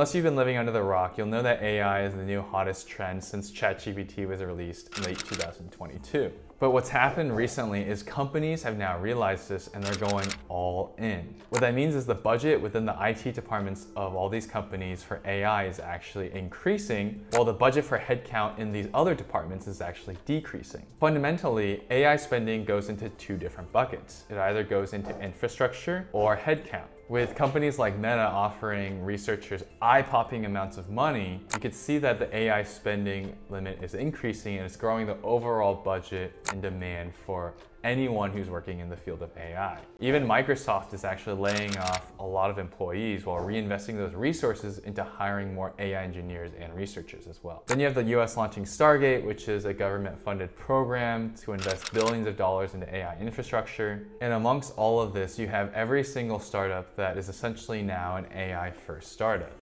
Unless you've been living under the rock, you'll know that AI is the new hottest trend since ChatGPT was released in late 2022. But what's happened recently is companies have now realized this and they're going all in. What that means is the budget within the IT departments of all these companies for AI is actually increasing, while the budget for headcount in these other departments is actually decreasing. Fundamentally, AI spending goes into two different buckets. It either goes into infrastructure or headcount. With companies like Meta offering researchers eye-popping amounts of money, you can see that the AI spending limit is increasing and it's growing the overall budget and demand for anyone who's working in the field of AI. Even Microsoft is actually laying off a lot of employees while reinvesting those resources into hiring more AI engineers and researchers as well. Then you have the US launching Stargate, which is a government funded program to invest billions of dollars into AI infrastructure. And amongst all of this, you have every single startup that is essentially now an AI first startup.